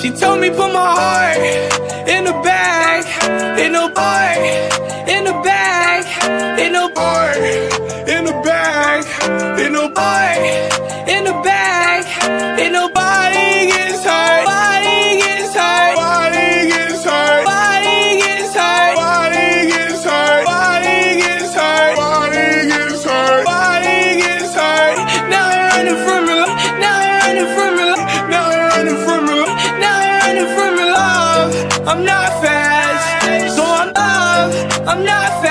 She told me put my heart in the bag, in a bar, in a bag, in a bar, in a bag, in a bar, in a bag, in the I'm not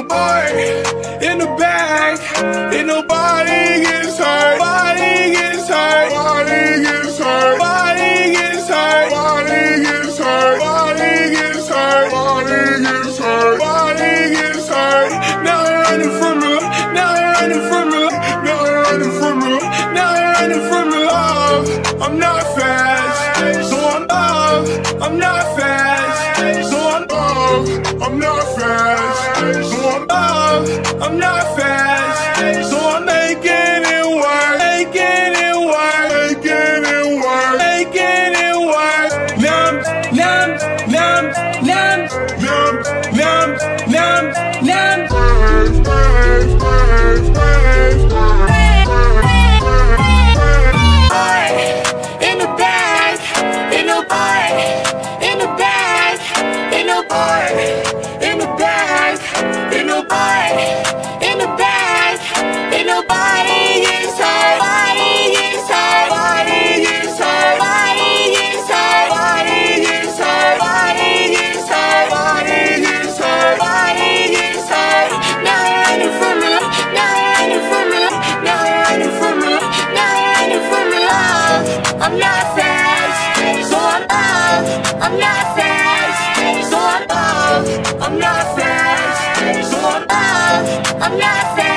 a boy in the back, and nobody gets hurt. Nobody gets hurt. Nobody gets hurt. Nobody I'm not fast. not I'm. I'm not fast. I'm not. I'm not fast.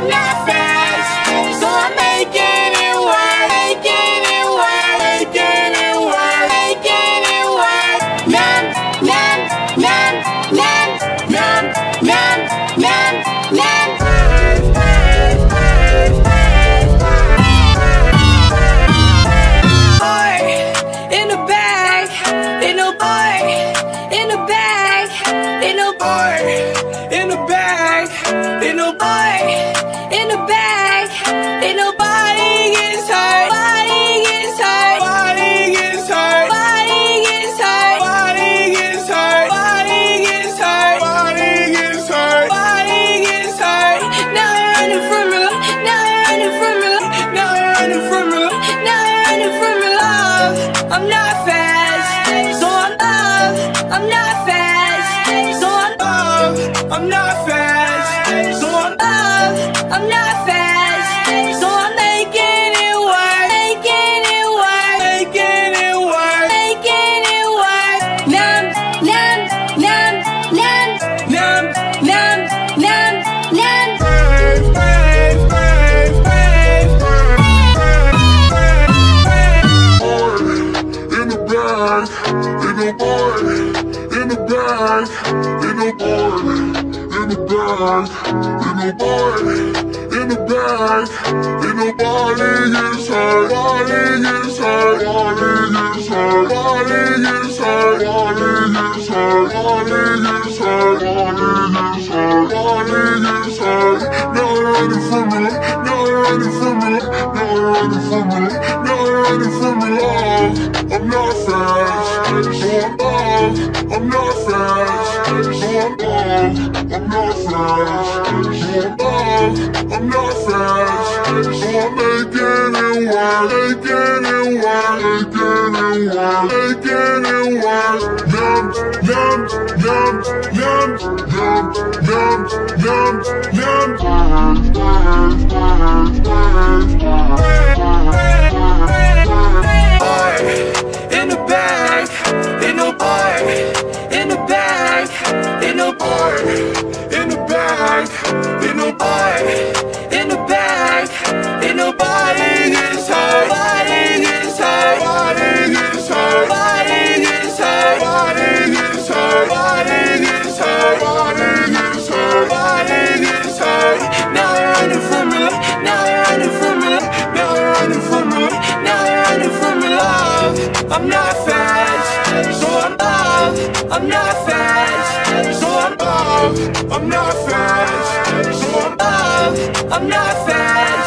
Anna. in the bag, in the boy, in the bag, in the boy in the bag. Ain't nobody gets hurt. Body gets hurt. Body gets hurt. Body gets hurt. Body gets hurt. Body gets hurt. Body gets hurt. Body gets hurt. Now they're running from me. Now they're running from me. Now they're running from me. Now they're running from me. Love. I'm not fast. So I'm off. I'm not fast. So I'm off. I'm not fast. I'm not fast. So I'm making it work, making it work, making it work, making it. Work Yum, yum, yum, yum, yum, yum, yum, yum. I'm not fat. I'm not fast.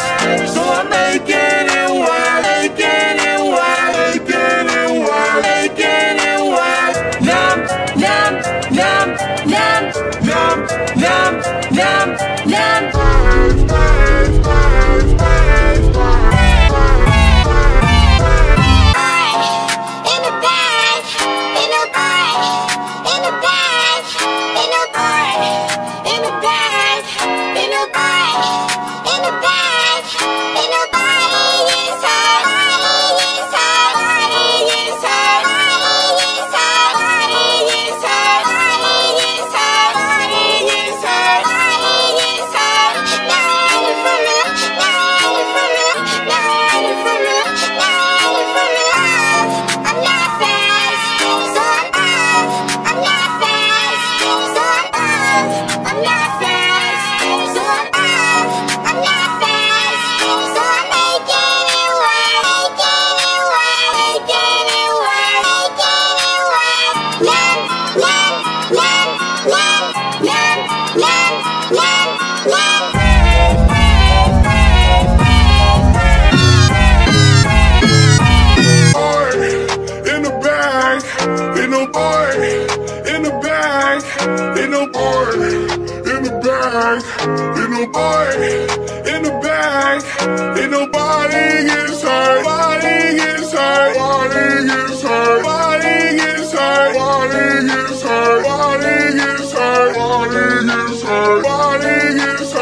nobody gets hurt. Nobody gets hurt. Nobody gets hurt. Nobody gets hurt. Body gets. Body gets. Body gets. Body gets.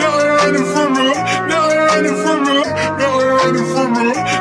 Now running from. Now running from. Now running from.